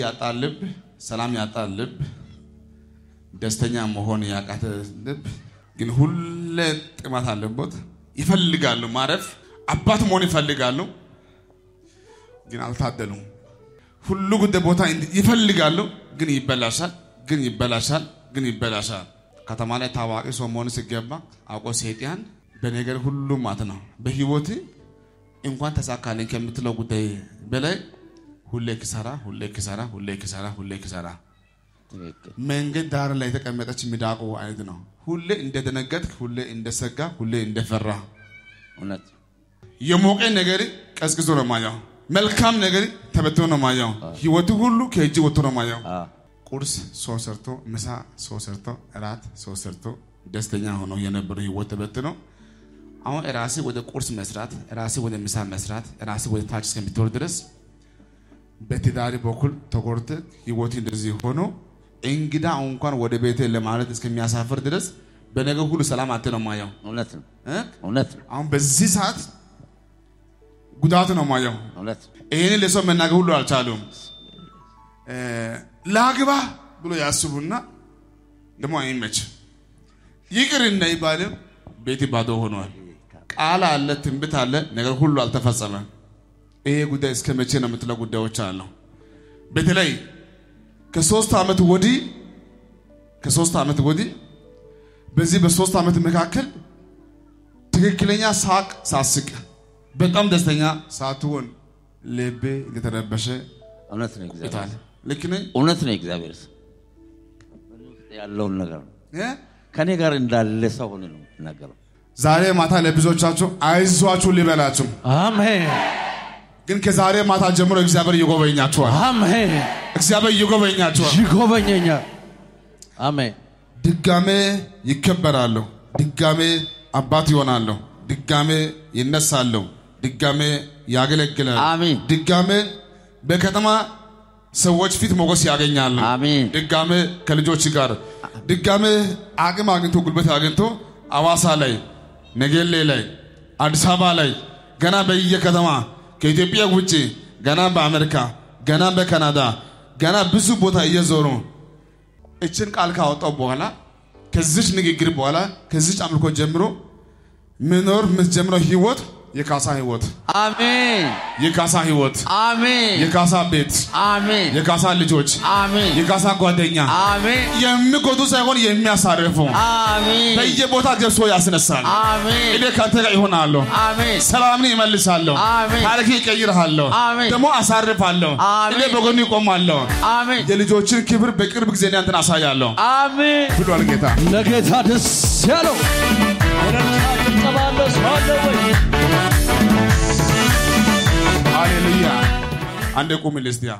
ያጣ ልብ፣ ሰላም ያጣ ልብ፣ ደስተኛ መሆን ያቃተ ልብ ግን ሁሌ ጥማት አለበት። ይፈልጋሉ ማረፍ፣ አባት መሆን ይፈልጋሉ፣ ግን አልታደሉም። ሁሉ ጉዳይ ቦታ ይፈልጋሉ፣ ግን ይበላሻል፣ ግን ይበላሻል፣ ግን ይበላሻል። ከተማ ላይ ታዋቂ ሰው መሆን ሲገባ አውቆ ሰይጣን በነገር ሁሉ ማለት ነው በህይወት እንኳን ተሳካልኝ ከምትለው ጉዳይ በላይ ሁሌ ክሰራ፣ ሁሌ ክሰራ፣ ሁሌ ክሰራ፣ ሁሌ ክሰራ መንገድ ዳር ላይ የተቀመጠች ሚዳቆ አይነት ነው። ሁሌ እንደደነገጥክ፣ ሁሌ እንደሰጋ፣ ሁሌ እንደፈራ እውነት የሞቀ ነገር ቀዝቅዞ ነው ማየው። መልካም ነገር ተበትኖ ነው ማየው። ህይወቱ ሁሉ ከእጅ ወጥቶ ነው ማየው። ቁርስ ሰው ሰርቶ፣ ምሳ ሰው ሰርቶ፣ እራት ሰው ሰርቶ ደስተኛ ሆኖ የነበረው ህይወት ተበትኖ አሁን ራሴ ወደ ቁርስ መስራት፣ ራሴ ወደ ምሳ መስራት፣ ራሴ ወደ ታች እስከምትወርድ ድረስ በትዳሪ በኩል ተጎድተ ህይወት እንደዚህ ሆኖ እንግዳ እንኳን ወደ ቤቴ ለማለት እስከሚያሳፍር ድረስ በነገር ሁሉ ሰላም አተ ነው ማየው እውነት ነው? እውነት ነው አሁን በዚህ ሰዓት ጉዳት ነው ማየው። እውነት ነው። ይህንን ለሰው መናገር ሁሉ አልቻሉም። ላግባ ብሎ ያስቡና ደግሞ አይመች ይቅር እንዳይባልም ቤት ባዶ ሆኗል። ቃል አለ፣ ትንቢት አለ፣ ነገር ሁሉ አልተፈጸመም። ይሄ ጉዳይ እስከ መቼ ነው የምትለው ጉዳዮች አለው። በተለይ ከሶስት ዓመት ወዲህ ከሶስት ዓመት ወዲህ በዚህ በሶስት ዓመት መካከል ትክክለኛ ሳቅ ሳስቅ በጣም ደስተኛ ሳትሆን ልቤ እንደተረበሸ እውነት ነው እግዚአብሔር ልክ ነኝ እውነት ነው እግዚአብሔር ያለውን ነገር ነው እ? ከኔ ጋር እንዳለ ሰው ሆነ ነው የምናገረው። ዛሬ ማታ ለብዙዎቻችሁ አይዟችሁ ሊበላችሁ፣ አሜን ግን ከዛሬ ማታ ጀምሮ እግዚአብሔር ይጎበኛችኋል። አሜን። እግዚአብሔር ይጎበኛችኋል። ይጎበኘኛል። አሜን ድጋሜ ይከበራለሁ፣ ድጋሜ አባት ይሆናለሁ፣ ድጋሜ ይነሳለሁ፣ ድጋሜ ያገለግላል፣ አሜን። ድጋሜ በከተማ ሰዎች ፊት ሞገስ ያገኛል፣ አሜን። ድጋሜ ከልጆች ጋር ድጋሜ አቅም አግኝቶ ጉልበት አግኝቶ አዋሳ ላይ፣ ነገሌ ላይ፣ አዲስ አበባ ላይ ገና በየከተማ ከኢትዮጵያ ውጭ ገና በአሜሪካ ገና በካናዳ ገና ብዙ ቦታ እየዞሩ እችን ቃል ካወጣው በኋላ ከዚች ንግግር በኋላ ከዚች አምልኮ ጀምሮ ምኖር የምትጀምረው ህይወት የካሳ ህይወት አሜን የካሳ ህይወት አሜን የካሳ ቤት አሜን የካሳ ልጆች አሜን የካሳ ጓደኛ አሜን የሚጎዱ ሳይሆን የሚያሳርፉ አሜን በየቦታ ገብቶ ያስነሳል። አሜን እኔ ከአንተ ጋር ይሆናለሁ። አሜን ሰላምን ይመልሳለሁ። አሜን። ታሪክ ይቀይርሃለሁ። አሜን። ደግሞ አሳርፋለሁ። አሜን። እኔ በጎን ይቆማለሁ። አሜን የልጆችን ክብር በቅርብ ጊዜ እኔ አንተን አሳያለሁ አሜን ብሏል ጌታ። ለጌታ ደስ ያለው ወለልታ ጭብጨባለ ሰው አለ ወይ? ሃሌሉያ። አንድ ቁም ልስቲያ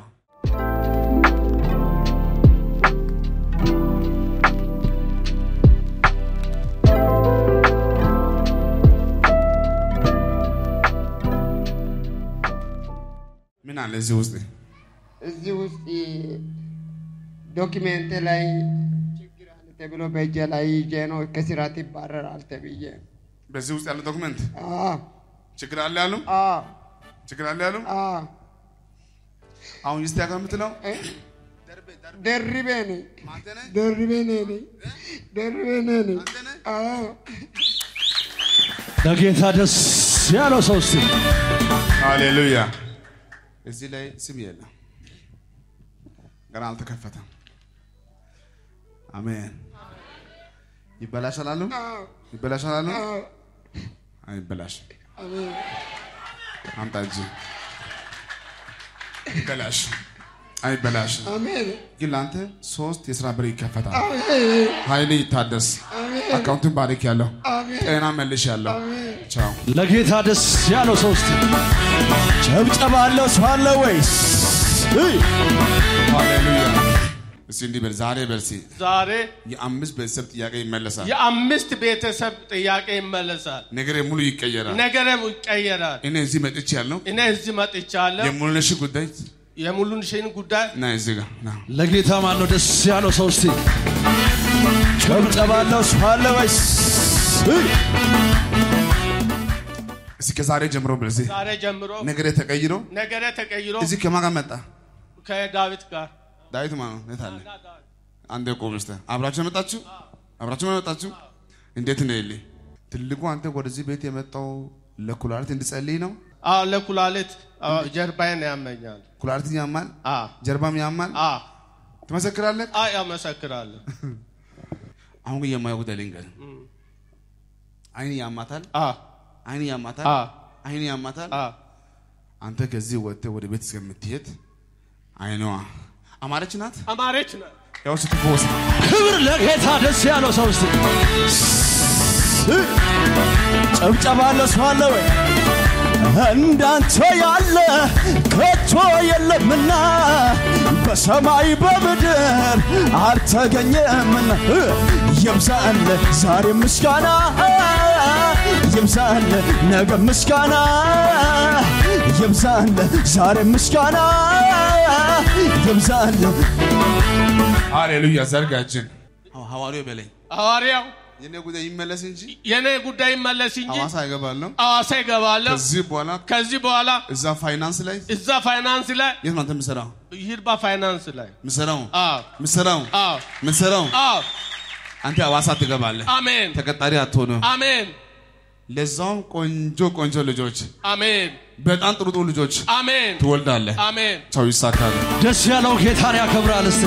ምን አለ እዚህ ውስጥ? እዚህ ውስጥ ዶኪሜንት ላይ ችግር አለ ተብሎ በእጄ ላይ ይዤ ነው ከስራ ትባረራል ተብዬ። በዚህ ውስጥ ያለ ዶክመንት? አዎ። ችግር አለ ያሉ ችግር አለ ያሉ አዎ አሁን ይስቲ ያከ የምትለው? ደርቤ ነኝ ደርቤ ነኝ ደርቤ ነኝ። አንተ ነህ አዎ ለጌታ ደስ ያለው ሰው እስቲ ሃሌሉያ። እዚህ ላይ ስም የለም፣ ገና አልተከፈተም። አሜን። ይበላሻል አሉ? አዎ። ይበላሻል አሉ። አዎ። አይበላሽ አሜን አምጣ እጅ ይበላሽ አይበላሽ። አሜን ግን ለአንተ ሶስት የስራ በር ይከፈታል። አሜን ኃይል ይታደስ። አካውንትን ባሪክ ያለው አሜን ጤና መልሽ ያለው አሜን ቻው። ለጌታ ደስ ያለው እስቲ ጭብጨባ አለው ሰው አለ ወይስ? እይ! ሃሌሉያ። እስቲ እንዲህ በል ዛሬ በርሲ ዛሬ የአምስት ቤተሰብ ጥያቄ ይመለሳል። የአምስት ቤተሰብ ጥያቄ ይመለሳል። ነገሬ ሙሉ ይቀየራል። ነገርም ይቀየራል። እኔ እዚህ መጥቼ ያለው እኔ እዚህ መጥቻለሁ። የሙሉነሽ ጉዳይ የሙሉንሽን ጉዳይ ና እዚህ ጋር ና። ለጌታ ማን ነው ደስ ያለው ሰው እስቲ ሰው አለ ወይስ? እስኪ ከዛሬ ጀምሮ በዚህ ዛሬ ጀምሮ ነገሬ ተቀይሮ ነገሬ ተቀይሮ እዚህ ከማን ጋር መጣ? ከዳዊት ጋር ዳዊት ማለት ነው። የት አለ? አንዴ ቆም እስቲ። አብራችሁ ነው የመጣችሁ? አብራችሁ ነው የመጣችሁ? እንዴት ነው ይልኝ? ትልቁ አንተ ወደዚህ ቤት የመጣው ለኩላሊት እንድጸልይ ነው? አዎ ለኩላሊት ጀርባዬን ያመኛል። ኩላሊት ያማል፣ አዎ ጀርባም ያማል። አዎ ትመሰክራለህ? አዎ ያመሰክራለሁ። አሁን ግን የማየው ጉዳይ ልንገርህ። አይን ያማታል፣ አዎ አይን ያማታል፣ አዎ አይን ያማታል። አዎ አንተ ከዚህ ወጥተህ ወደ ቤት እስከምትሄድ አይኗ አማረች ናት። አማረች ነው። ያው ስትፈወስ ክብር ለጌታ ደስ ያለው ሰው እስቲ ጭብጨባ ለሱ አለ ወይ? እንዳንተ ያለ ከቶ የለምና በሰማይ በምድር አልተገኘምና ይብዛል ዛሬ ምስጋና ይብዛል ነገ ምስጋና ይብዛል ዛሬ ምስጋና ይብዛል ሃሌሉያ። ዘርጋችን ሐዋርያው በለኝ ሐዋርያው የኔ ጉዳይ ይመለስ እንጂ? የኔ ጉዳይ ይመለስ እንጂ? ሐዋሳ አይገባለሁ። ሐዋሳ ይገባለሁ። ከዚህ በኋላ? ከዚህ በኋላ? እዛ ፋይናንስ ላይ? እዛ ፋይናንስ ላይ? የት ነው አንተ የምሰራው? ይርባ ፋይናንስ ላይ። ምሰራው አዎ። ምሰራው አዎ። ምሰራው አዎ። አንተ ሐዋሳ ትገባለህ። አሜን። ተቀጣሪ አትሆንም። አሜን ለዛውም ቆንጆ ቆንጆ ልጆች፣ አሜን በጣም ጥሩ ጥሩ ልጆች አሜን ትወልዳለህ። አሜን ሰው ይሳካል። ደስ ያለው ጌታን ያከብራል እስቲ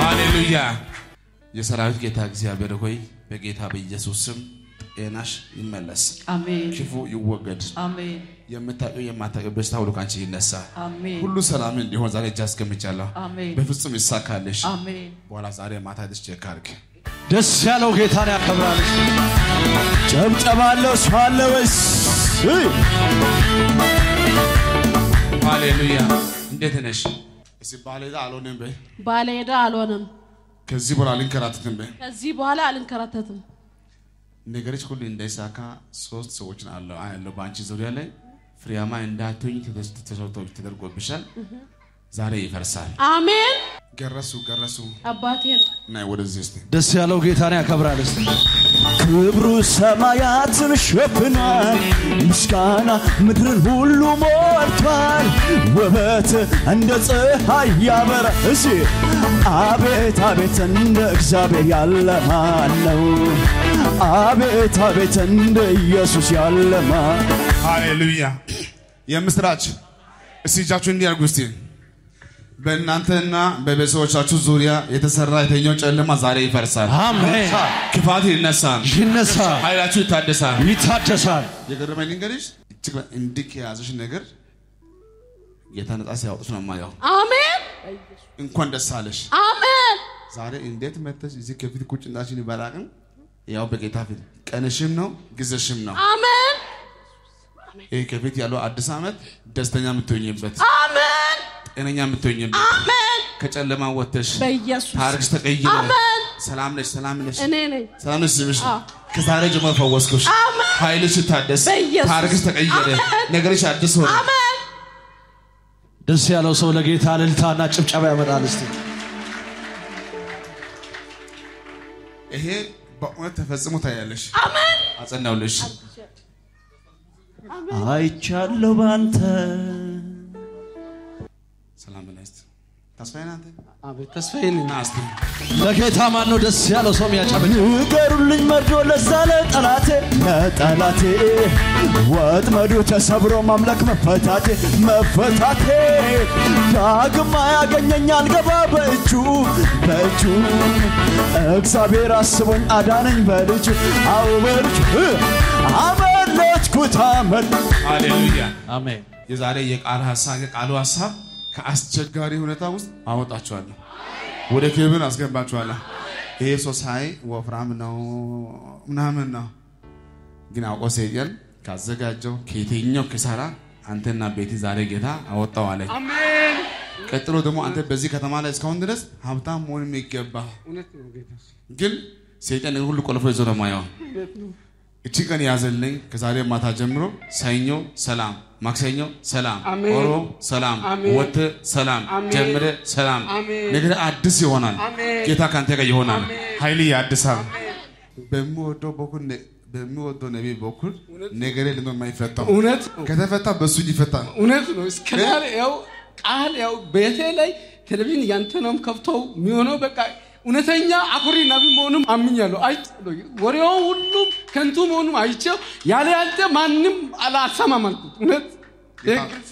ሃሌሉያ። የሰራዊት ጌታ እግዚአብሔር ሆይ በጌታ በኢየሱስ ስም ጤናሽ ይመለስ፣ አሜን ክፉ ይወገድ፣ አሜን የምታውቂው የማታውቂው በሽታ ሁሉ ካንቺ ይነሳ። አሜን ሁሉ ሰላም እንዲሆን ዛሬ እጅ አስቀምጫለሁ። አሜን በፍጹም ይሳካልሽ። አሜን በኋላ ዛሬ ማታ ሄደሽ check አድርግ። ደስ ያለው ጌታን ያከብራል ጨብጨባለው ሰው አለ ወይስ ሃሌሉያ። እንዴት ነሽ? እስኪ ባሌዳ አልሆንም በይ። ባልሄዳ አልሆነም። ከዚህ በኋላ አልንከራተትም በይ። ከዚህ በኋላ አልንከራተትም። ነገሮች ሁሉ እንዳይሳካ ሶስት ሰዎች አለው ያለው በአንቺ ዙሪያ ላይ ፍሬያማ እንዳትሆኝ ተሰርቶ ተደርጎብሻል። ዛሬ ይፈርሳል። አሜን። ገረሱ ገረሱ አባቴ ነው። ደስ ያለው ጌታን ያከብራል እስቲ ክብሩ ሰማያትን ሸፍኗል፣ ምስጋና ምድርን ሁሉ ሞልቷል። ውበት እንደ ፀሐይ ያበራ እዚ አቤት አቤት እንደ እግዚአብሔር ያለ ማን ነው? አቤት አቤት እንደ ኢየሱስ ያለ ማን ሃሌሉያ። የምስራች እስቲ እጃችሁ እንዲያርጉ እስቲ በእናንተና በቤተሰቦቻችሁ ዙሪያ የተሰራ የተኛው ጨለማ ዛሬ ይፈርሳል። አሜን ክፋት ይነሳል። ይነሳ ኃይላችሁ ይታደሳል። ይታደሳል የገረመኝ ልንገርሽ እጅግ እንዲህ ከያዘሽ ነገር ጌታ ነጻ ሲያወጡሽ ነው የማየው። አሜን እንኳን ደስ አለሽ። አሜን ዛሬ እንዴት መተሽ እዚህ ከፊት ቁጭ እንዳልሽኝ ባላቅም ያው በጌታ ፊት ቀንሽም ነው ጊዜሽም ነው። አሜን ይህ ከፊት ያለው አዲስ ዓመት ደስተኛ የምትሆኝበት አሜን ጤነኛ የምትሆኝበት አሜን ከጨለማ ወጥተሽ በኢየሱስ ታሪክሽ ተቀይሮ አሜን። ሰላም ነሽ፣ ሰላም ነሽ፣ እኔ ነኝ። ሰላም ነሽ ስምሽ አዎ። ከዛሬ ጀምሮ ፈወስኩሽ። አሜን። ኃይልሽ ታደስ፣ ታሪክሽ ተቀየረ፣ ነገርሽ አዲስ ሆነ። አሜን ደስ ያለው ሰው ለጌታ እልልታና ጭብጨባ ያመጣል እስቲ ይሄ በእውነት ተፈጽሞ ታያለሽ። አሜን አጸናውልሽ። አይቻለሁ ባንተ ተስፋዬ ነህ አንተ? አቤት ተስፋዬ ነኝ። ና እስቲ ለጌታ ማን ነው ደስ ያለው ሰው የሚያጨብጭ ንገሩልኝ መርዶ ለዛ ለጠላቴ ለጠላቴ ወጥመዱ ተሰብሮ ማምለክ መፈታቴ መፈታቴ ዳግም አያገኘኝ አልገባ በእጁ በእጁ እግዚአብሔር አስቦኝ አዳነኝ በልጁ አው በልጁ አመለጥኩት አመል ሃሌሉያ። አሜን የዛሬ የቃል ሀሳብ የቃሉ ሀሳብ ከአስቸጋሪ ሁኔታ ውስጥ አወጣችኋለሁ፣ ወደ ክብር አስገባችኋለሁ። ይሄ ሰው ሳይ ወፍራም ነው ምናምን ነው፣ ግን አውቆ ሰይጣን ካዘጋጀው ከየትኛው ኪሳራ አንተና ቤቲ ዛሬ ጌታ አወጣው አለኝ። ቀጥሎ ደግሞ አንተ በዚህ ከተማ ላይ እስካሁን ድረስ ሀብታም መሆን የሚገባ ግን ሰይጣን ሁሉ ቆልፎ ይዞ ነው የማየው። እቺ ቀን ያዘልኝ ከዛሬ ማታ ጀምሮ ሰኞ ሰላም፣ ማክሰኞ ሰላም፣ ሮብ ሰላም፣ ወተ ሰላም፣ ጀምረ ሰላም። ነገር አዲስ ይሆናል። ጌታ ካንተ ጋር ይሆናል። ኃይል ያድሳል። በምወደው በኩል በሚወደው ነቢይ በኩል ነገሬ ልኖ የማይፈታው እውነት ነው ከተፈታ በሱ ይፈታል። እውነት ነው። እስከ ያው ቃል ያው ቤቴ ላይ ቴሌቪዥን ያንተ ነው ከፍተው የሚሆነው በቃ እውነተኛ አኩሪ ነቢ መሆኑም አምኛለሁ። አይ ወሬው ሁሉም ከንቱ መሆኑም አይቼው ያለ ያንተ ማንም አላሰማም አልኩት። እውነት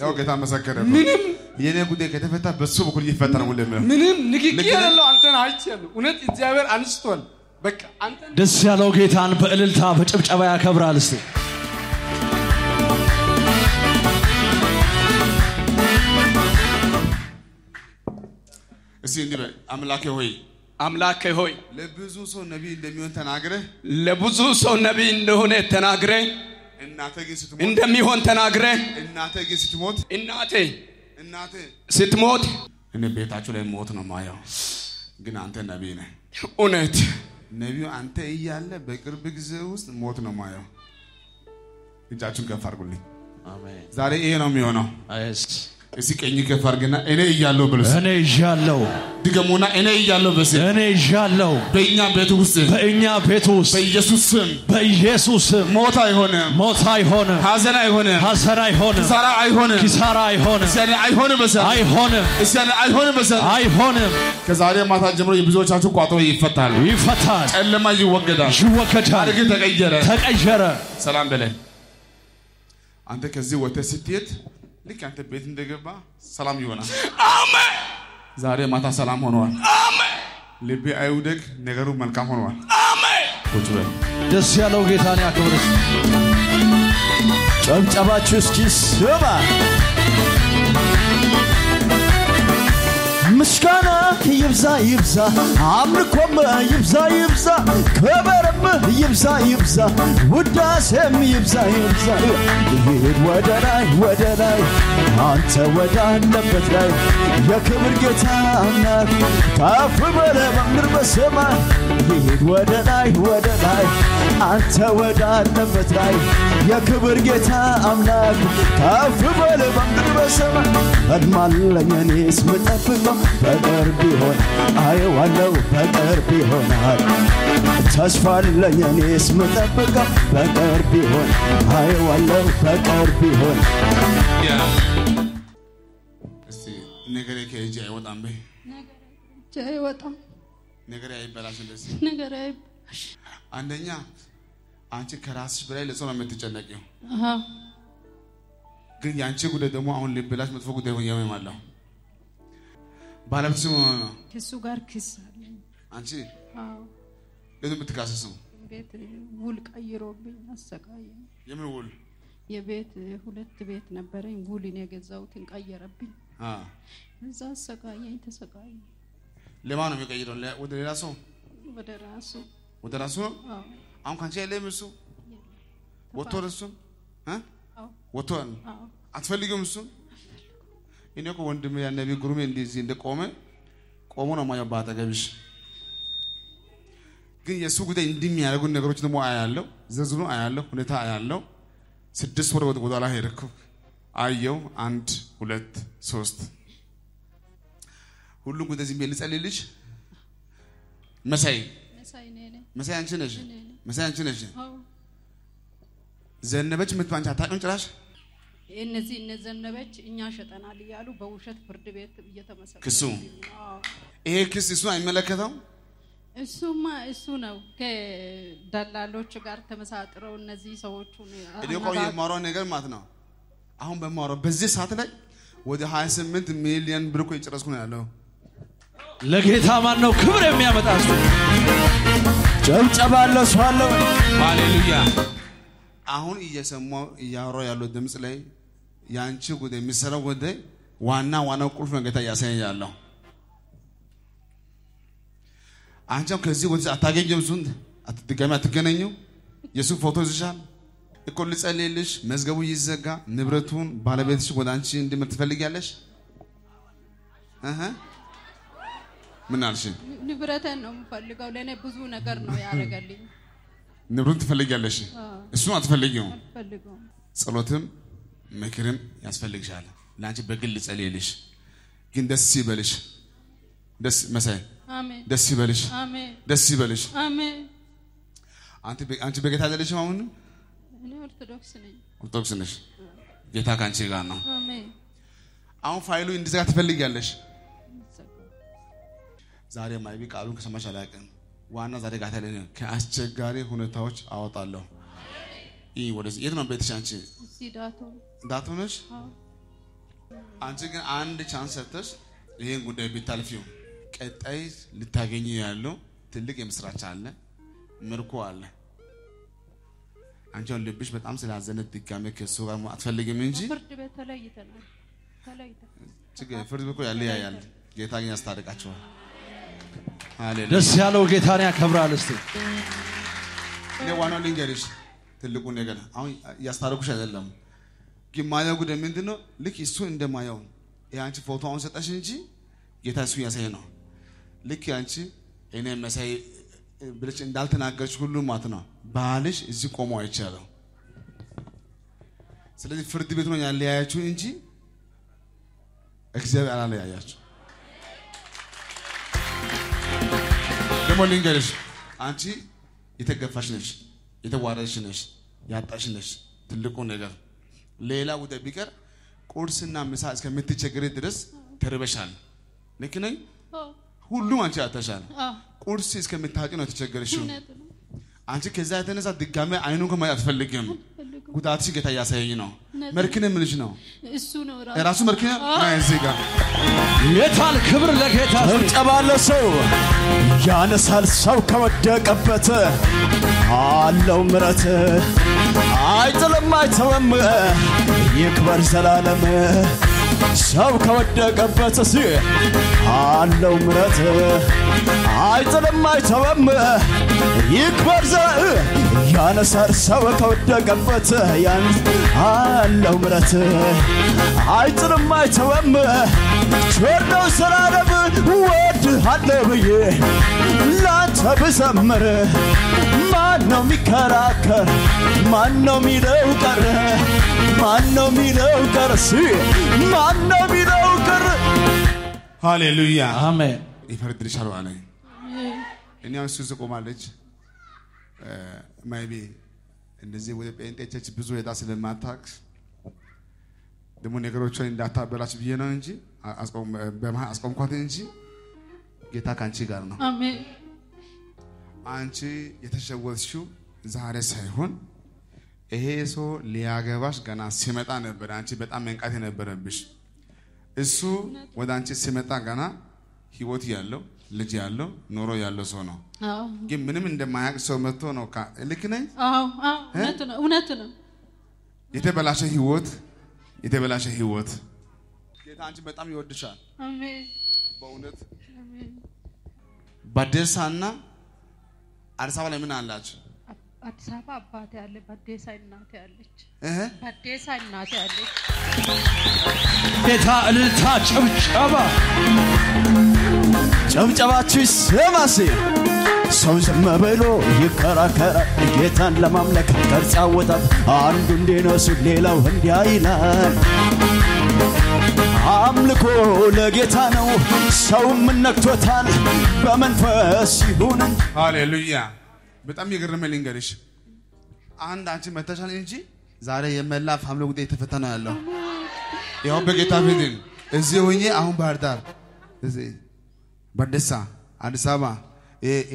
ያው ጌታ መሰከረ። ምንም የኔ ጉዳይ ከተፈታ በሱ በኩል ሁሌ የምለው ምንም ነህ። የሌለው አንተን አይቻለሁ። እውነት እግዚአብሔር አንስቷል። በቃ አንተን ደስ ያለው ጌታን በእልልታ በጭብጨባ ያከብራል። እስቲ እስቲ እንዲህ በል አምላኬ ሆይ አምላኬ ሆይ ለብዙ ሰው ነቢይ እንደሚሆን ተናግረህ ለብዙ ሰው ነቢይ እንደሆነ ተናግረ እንደሚሆን ተናግረ ግን ስትሞት እናቴ እናተ ስትሞት እኔ ቤታችሁ ላይ ሞት ነው ማየው፣ ግን አንተ ነቢይ ነህ። እውነት ነቢዩ አንተ እያለ በቅርብ ጊዜ ውስጥ ሞት ነው ማየው። እጃችሁን ከፍ አድርጉልኝ። አሜን። ዛሬ ይሄ ነው የሚሆነው። እስቲ ቀኝ ከፍ አድርግና እኔ እያለሁ ብሉስ እኔ ይዣለሁ፣ ድገሙና እኔ እያለሁ በስ እኔ ይዣለሁ። በእኛ ቤት ውስጥ በእኛ ቤት ውስጥ በኢየሱስ ስም በኢየሱስ ስም ሞት አይሆንም፣ ሞት አይሆንም፣ ሐዘን አይሆንም፣ ሐዘን አይሆንም፣ ኪሳራ አይሆንም፣ ኪሳራ አይሆንም፣ እስያኔ አይሆንም በሰ። አይሆንም፣ እስያኔ አይሆንም በሰ። አይሆንም። ከዛሬ ማታ ጀምሮ የብዙዎቻችሁ ቋጠሮ ይፈታል፣ ይፈታል፣ ጨለማ ይወገዳል፣ ይወገዳል፣ ታሪክ ተቀየረ። ተቀየረ። ሰላም በላይ አንተ ከዚህ ወጥተህ ስትሄድ ልክ አንተ ቤት እንደገባ ሰላም ይሆናል። አሜን ዛሬ ማታ ሰላም ሆነዋል። አሜን ልቤ አይውደቅ፣ ነገሩ መልካም ሆነዋል። አሜን ቁጭ በል። ደስ ያለው ጌታን ያክብር። እስቲ ጨብጨባችሁ እስኪ ስማ ምስጋና ይብዛ ይብዛ አምልኮም ይብዛ ይብዛ ክብርም ይብዛ ይብዛ ውዳሴም ይብዛ ይብዛ። ይሄድ ወደ ላይ ወደ ላይ አንተ ወዳለበት ላይ የክብር ጌታ አምላክ ከፍ በለ በምድር በሰማይ ይሄድ ወደ ላይ ወደ ላይ አንተ ወዳለበት ላይ የክብር ጌታ አምላክ ከፍ በለ በምድር በሰማይ እድማለኝ እኔስ ምጠብቀው በቅርብ ይሆን አየዋለው በቅርብ ይሆናል ተስፋ አለኝ እኔስ ምጠብቀው በቅርብ ይሆን አየዋለው በቅርብ እስቲ ነገሬ ከእጅ አይወጣም በይ። አይወጣም ነገሬ አይበላሽ። እንደዚህ ነገር አይባሽ አንደኛ አንቺ ከራስሽ በላይ ለሰው ነው የምትጨነቂው፣ ግን የአንቺ ጉዳይ ደግሞ አሁን ሊበላሽ መጥፎ ጉዳይ ሆኜ አለው። ባለቤትሽ ምን ሆነ ነው? ከሱ ጋር ክስ አለኝ። አንቺ አዎ ለምን የምትካሰሰው? ቤት ውል ቀይሮብኝ አሰቃየኝ። የምን ውል? የቤት ሁለት ቤት ነበረኝ። ውልን የገዛሁትን ቀየረብኝ። እዛ አሰቃየኝ፣ ተሰቃየኝ ለማን ነው የሚቀይረው? ወደ ሌላ ሰው? ወደ ራሱ ወደ ራሱ ነው? አሁን ካንቺ የለም እሱ ወጥቷል። እሱም አዎ አትፈልጊውም እሱም? እኔ እኮ ወንድሜ ያ ነቢይ ግሩሜ እንደዚህ እንደቆመ ቆሞ ነው ማየው በአጠገብሽ። ግን የእሱ ጉዳይ እንዲህ የሚያደርጉ ነገሮች ደግሞ አያለው፣ ዝርዝሩ አያለው፣ ሁኔታ አያለው። ስድስት ወር ወደ ኋላ ሄድኩ አየው። አንድ ሁለት ሶስት ሁሉም ዝም ብዬ ልጸልይልሽ። መሳይ መሳይ አንቺ ነሽ፣ መሳይ አንቺ ነሽ። ዘነበች የምትባል አንቺ አታውቂም ጭራሽ። እነዚህ እነዘነበች እኛ ሸጠናል እያሉ በውሸት ፍርድ ቤት እየተመሰከረ ክሱ? ይሄ ክስ እሱን አይመለከተው። እሱማ እሱ ነው ከደላሎች ጋር ተመሳጥረው እነዚህ ሰዎቹን እኔ እኮ የማወራው ነገር ማለት ነው። አሁን በማወራው በዚህ ሰዓት ላይ ወደ 28 ሚሊዮን ብር እኮ የጨረስኩ ነው ያለው። ለጌታ ማን ነው ክብር የሚያመጣ? እስቲ ጨብጨባ አለው ሰው? ሃሌሉያ። አሁን እየሰማው እያወራው ያለው ድምፅ ላይ የአንቺ ጉዳይ የሚሰራው ጉዳይ ዋና ዋናው ቁልፍ ጌታ እያሳየኝ ያለው። አንቺም ከዚህ ወደ አታገኘም፣ እሱን ድጋሚ አትገናኙ። የእሱን ፎቶ ይዝሻል እኮ ልጸልይልሽ፣ መዝገቡ ይዘጋ፣ ንብረቱን ባለቤትሽ ወደ አንቺ እንዲመር ትፈልጊያለሽ? ምን አልሽ? ንብረትን ነው የምፈልገው። ለእኔ ብዙ ነገር ነው ያደረገልኝ። ንብረቱን ትፈልጊያለሽ፣ እሱን አትፈልጊውም። ጸሎትም ምክርም ያስፈልግሻል። ለአንቺ በግል ጸልይልሽ፣ ግን ደስ ይበልሽ። ደስ መሳይ ደስ ይበልሽ፣ ደስ ይበልሽ። አንቺ በጌታ አይደለሽም አሁን እኔ ኦርቶዶክስ ነኝ። ኦርቶዶክስ ነሽ? ጌታ ከአንቺ ጋር ነው። አሁን ፋይሉ እንዲዘጋ ትፈልጊያለሽ? ዛሬ ማይቢ ቃሉን ከሰማሽ አላውቅም። ዋና ዛሬ ጋር ተለኝ ከአስቸጋሪ ሁኔታዎች አወጣለሁ። ይህ ወደዚህ የት ነው ቤትሽ አንቺ? ዳቶ ነሽ? አንቺ ግን አንድ chance ሰጥተሽ ይህን ጉዳይ ብታልፊው። ቀጣይ ልታገኝ ያለው ትልቅ የምስራች አለ፣ ምርኮ አለ። አንቺ አሁን ልብሽ በጣም ስላዘነ ድጋሜ ከሱ ጋር አትፈልግም እንጂ ፍርድ ቤት ተለይተናል። ፍርድ ቤት እኮ ያለያያል። ጌታ ግን ያስታርቃቸዋል። ደስ ያለው ጌታን ያከብራል። እስቲ እኔ ዋናው ልንገርሽ፣ ትልቁ ነገር አሁን እያስታረቁሽ አይደለም፣ ግን ማየው ጉዳይ ምንድን ነው? ልክ እሱ እንደማየው የአንቺ ፎቶ አሁን ሰጠሽ እንጂ ጌታ እሱ እያሳየ ነው። ልክ አንቺ እኔ መሳይ ብለሽ እንዳልተናገርሽ ሁሉ ማለት ነው ባልሽ እዚህ ቆሞ አይቻለሁ። ስለዚህ ፍርድ ቤት ነው ያለያያችሁ እንጂ እግዚአብሔር አላለያያችሁ። ደግሞ ልንገርሽ አንቺ የተገፋሽ ነሽ፣ የተዋረድሽ ነሽ፣ ያጣሽ ነሽ። ትልቁ ነገር ሌላ ጉዳይ ቢቀር ቁርስና ምሳ እስከምትቸገሪ ድረስ ተርበሻል። ልክ ነኝ? ሁሉም አንቺ ያተሻል። አዎ፣ ቁርስ እስከምታጪ ነው የተቸገረሽው። አንቺ ከዛ የተነሳ ድጋሜ አይኑን ከማየት አትፈልግም። ጉዳትሽ ጌታ እያሳየኝ ነው። መልክን ምንሽ ነው። እሱ ነው ራሱ። የራሱ መልክ ነው። ና እዚህ ጋር የታል ክብር ለጌታ እስቲ ጭብጨባ ያለው ሰው ያነሳል ሰው ከወደቀበት። አለው ምረት አይጥልም አይተወም። ይክበር ዘላለም ሰው ከወደቀበት ሲያነሳ አለው ምረት አይጥልም አይተወም ይክበር ዘ ያነሳል ሰው ከወደቀበት ያን አለው ምረት አይጥልም አይተወም ቸርነው ዘላለም ወድሃለሁ ብዬ ላንተ ብዘምር ማን ነው የሚከራከር? ማን ነው የሚለው ቀረ? ማን ነው የሚለው ቀረ? ሲ ማን ነው የሚለው ቀረ? ሃሌሉያ አሜን። ይፈርድልሻል አለኝ። እኔ አሁን እሱ ቆማለች ማይቤ እንደዚህ ወደ ጴንጤ ቸርች ብዙ ሄዳ ስለማታውቅ ደግሞ ነገሮችን እንዳታበላሽ ብዬ ነው እንጂ አስቆምኳት እንጂ ጌታ ከአንቺ ጋር ነው። አሜን አንቺ የተሸወትሽው ዛሬ ሳይሆን ይሄ ሰው ሊያገባሽ ገና ሲመጣ ነበር። አንቺ በጣም መንቃት የነበረብሽ እሱ ወደ አንቺ ሲመጣ ገና ህይወት ያለው ልጅ ያለው ኑሮ ያለው ሰው ነው። ግን ምንም እንደማያውቅ ሰው መጥቶ ነው። ልክ ነኝ? እውነት ነው የተበላሸ ህይወት የተበላሸ ህይወት ጌታ አንቺ በጣም ይወድሻል በእውነት በደሳና አዲስ አበባ ላይ ምን አላችሁ? አዲስ አበባ አባቴ አለ በዴሳ እናቴ አለች። በዴሳ እናቴ አለች። ጌታ እልልታ፣ ጭብጨባ ጭብጨባችሁ ይሰማሲ ሰው ዝም ብሎ ይከራከራል ጌታን ለማምለክ ቅርጽ ያወጣል። አንዱ እንዲህ ነው ሲል ሌላው እንዲያ ይላል። አምልኮ ለጌታ ነው ሰውም ነክቶታል። በመንፈስ ይሁን ሃሌሉያ በጣም የገረመ ልንገርሽ። አንድ አንቺ መተሻል እንጂ ዛሬ የመላ ፋምሊ ጉዳይ የተፈታ ነው ያለው። ያው በጌታ ፊት እዚህ ሆኜ አሁን ባህር ዳር በደሳ አዲስ አበባ።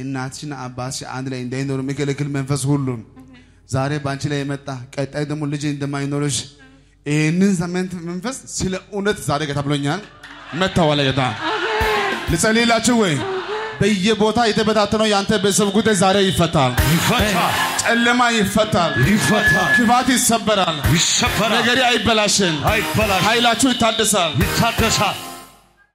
እናትሽና አባትሽ አንድ ላይ እንዳይኖሩ የሚከለክል መንፈስ ሁሉን ዛሬ በአንቺ ላይ የመጣ ቀጣይ ደግሞ ልጅ እንደማይኖርሽ ይህንን ዘመን መንፈስ ስለ እውነት ዛሬ ጌታ ብሎኛል። መጥተዋል ጌታ ልጸልይላችሁ ወይ? በየቦታ የተበታተነው የአንተ ቤተሰብ ጉዳይ ዛሬ ይፈታል። ይፈታል፣ ጨለማ ይፈታል። ይፈታል፣ ክፋት ይሰበራል። ይሰፈራል፣ ነገሬ አይበላሽም። አይበላሽ፣ ኃይላችሁ ይታደሳል። ይታደሳል።